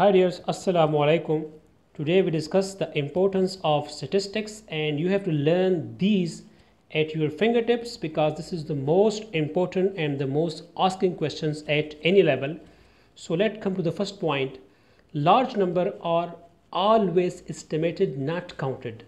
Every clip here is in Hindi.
Hi dears, Assalamu alaikum. Today we discuss the importance of statistics and you have to learn these at your fingertips because this is the most important and the most asking questions at any level. So let's come to the first point. Large number are always estimated not counted.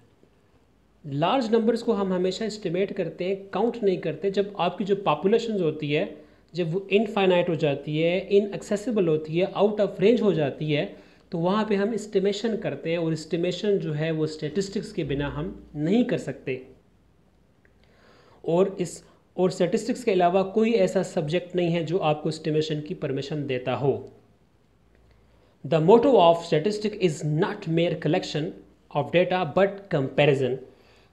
Large numbers को हम हमेशा एस्टिमेट करते हैं काउंट नहीं करते जब आपकी जो पॉपुलेशन होती है जब वो इनफाइनाइट हो जाती है इनएक्सेसिबल होती है आउट ऑफ़ रेंज हो जाती है तो वहाँ पे हम इस्टीमेशन करते हैं और इस्टीमेशन जो है वो स्टेटिस्टिक्स के बिना हम नहीं कर सकते। और इस, और स्टेटिस्टिक्स के अलावा कोई ऐसा सब्जेक्ट नहीं है जो आपको इस्टीमेशन की परमिशन देता हो। The motto of statistic is not mere collection of data but comparison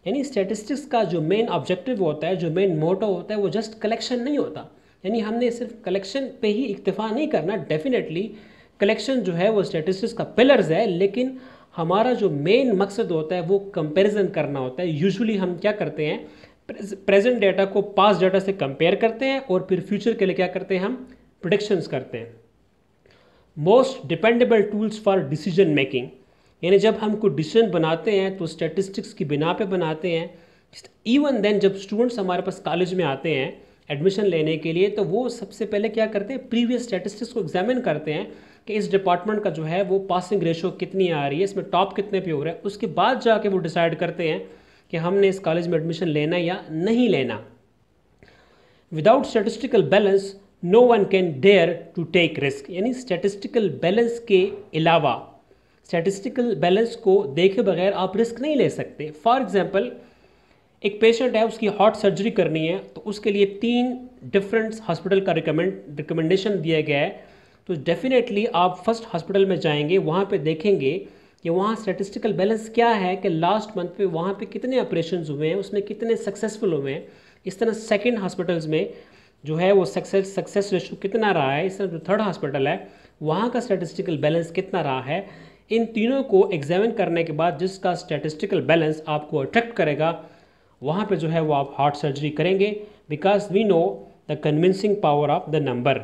यानी स्टेटिस्टिक्स का जो मेन ऑब्जेक्टिव होता है, जो मेन मोटो होता है, वो जस्ट कलेक्शन नहीं होता। यानी हमने सिर्फ़ कलेक्शन पे ही इक्तफा नहीं करना डेफिनेटली कलेक्शन जो है वो स्टेटिस्टिक्स का पिलर्स है, लेकिन हमारा जो मेन मकसद होता है वो कंपैरिजन करना होता है। यूजुअली हम क्या करते हैं प्रेजेंट डेटा को पास डेटा से कंपेयर करते हैं और फिर फ्यूचर के लिए क्या करते हैं हम प्रोडिक्शंस करते हैं। Most dependable tools for decision making यानी जब हम कोई डिसीज़न बनाते हैं तो स्टेटिस्टिक्स की बिना पे बनाते हैं। इवन देन जब स्टूडेंट्स हमारे पास कॉलेज में आते हैं एडमिशन लेने के लिए तो वो सबसे पहले क्या करते हैं? प्रीवियस स्टेटिस्टिक्स को एग्जामिन करते हैं कि इस डिपार्टमेंट का जो है, वो पासिंग रेशो कितनी आ रही है, इसमें टॉप कितने पे हो रहा है। उसके बाद जाके वो डिसाइड करते हैं कि हमने इस कॉलेज में एडमिशन लेना या नहीं लेना। Without statistical balance no one can dare to take risk यानी स्टेटिस्टिकल बैलेंस के अलावा स्टेटिस्टिकल बैलेंस को देखे बगैर आप रिस्क नहीं ले सकते। फॉर एग्ज़ाम्पल एक पेशेंट है, उसकी हार्ट सर्जरी करनी है तो उसके लिए तीन डिफरेंट हॉस्पिटल का रिकमेंड रिकमेंडेशन दिया गया है। तो डेफिनेटली आप फ़र्स्ट हॉस्पिटल में जाएँगे, वहाँ पे देखेंगे कि वहाँ स्टेटिस्टिकल बैलेंस क्या है कि लास्ट मंथ पे वहाँ पे कितने ऑपरेशन हुए हैं, उसमें कितने सक्सेसफुल हुए हैं। इस तरह सेकेंड हॉस्पिटल्स में जो है, वो सक्सेस सक्सेस रेशो कितना रहा है, इस तरह जो थर्ड हॉस्पिटल है, वहाँ का स्टेटिस्टिकल बैलेंस कितना रहा है, इन तीनों को एग्जामिन करने के बाद जिसका स्टेटिस्टिकल बैलेंस आपको अट्रैक्ट करेगा वहाँ पे जो है वो आप हार्ट सर्जरी करेंगे because we know the convincing power of the number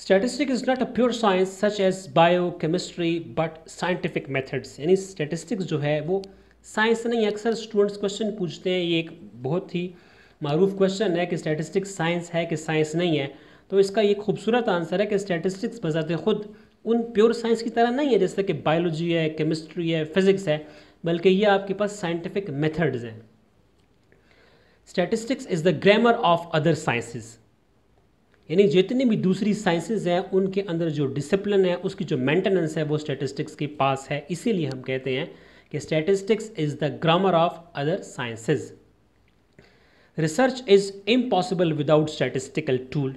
statistic is not a pure science such as biochemistry but scientific methods यानी स्टेटिस्टिक्स जो है वो साइंस नहीं, अक्सर स्टूडेंट्स क्वेश्चन पूछते हैं, ये एक बहुत ही मरूफ क्वेश्चन है कि स्टेटिस्टिक्स साइंस है कि साइंस नहीं है। तो इसका ये खूबसूरत आंसर है कि स्टेटिस्टिक्स बजाते खुद उन प्योर साइंस की तरह नहीं है, जैसे कि बायोलॉजी है केमिस्ट्री है फिज़िक्स है। बल्कि ये आपके पास साइंटिफिक मेथड्स हैं। Statistics is the grammar of other sciences यानी जितनी भी दूसरी साइंसेज हैं, उनके अंदर जो डिसिप्लिन है, उसकी जो मेंटेनेंस है, वो स्टैटिस्टिक्स के पास है। इसीलिए हम कहते हैं कि statistics is the grammar of other sciences research is impossible without statistical tool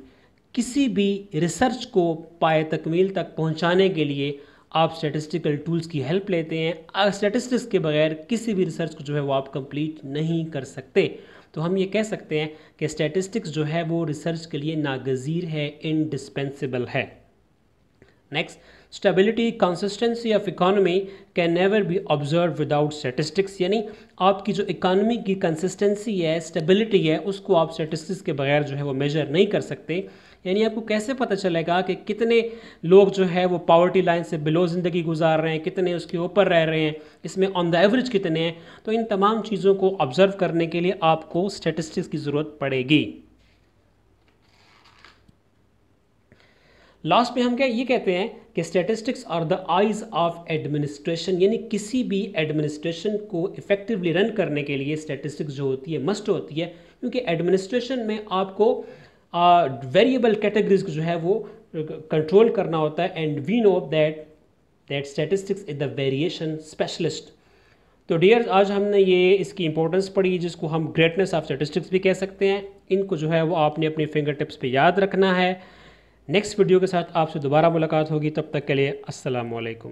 किसी भी रिसर्च को पाए तकमील तक पहुँचाने के लिए आप स्टैटिस्टिकल टूल्स की हेल्प लेते हैं। स्टैटिस्टिक्स के बगैर किसी भी रिसर्च को जो है वो आप कंप्लीट नहीं कर सकते। तो हम ये कह सकते हैं कि स्टैटिस्टिक्स जो है वो रिसर्च के लिए नागज़ीर है इनडिस्पेंसिबल है। Next stability consistency of economy can never be observe without statistics यानी आपकी जो इकानमी की कंसिस्टेंसी है स्टेबिलिटी है, उसको आप स्टैटिस्टिक्स के बगैर जो है वो मेजर नहीं कर सकते। यानी आपको कैसे पता चलेगा कि कितने लोग जो है वो पावर्टी लाइन से बिलो ज़िंदगी गुजार रहे हैं, कितने उसके ऊपर रह रहे हैं, इसमें ऑन द एवरेज कितने हैं? तो इन तमाम चीज़ों को ऑब्ज़र्व करने के लिए आपको स्टेटिस्टिक्स की ज़रूरत पड़ेगी। लास्ट में हम क्या, ये कहते हैं कि statistics are the eyes of administration यानी किसी भी एडमिनिस्ट्रेशन को इफेक्टिवली रन करने के लिए स्टेटिस्टिक्स जो होती है मस्ट होती है, क्योंकि एडमिनिस्ट्रेशन में आपको वेरिएबल कैटेगरीज को जो है वो कंट्रोल करना होता है and we know that that statistics is the variation specialist तो डियर आज हमने ये, इसकी इंपॉर्टेंस पढ़ी, जिसको हम ग्रेटनेस ऑफ़ स्टेटिस्टिक्स भी कह सकते हैं। इनको जो है वो आपने अपनी फिंगर टिप्स पे याद रखना है। नेक्स्ट वीडियो के साथ आपसे दोबारा मुलाकात होगी, तब तक के लिए अस्सलाम वालेकुम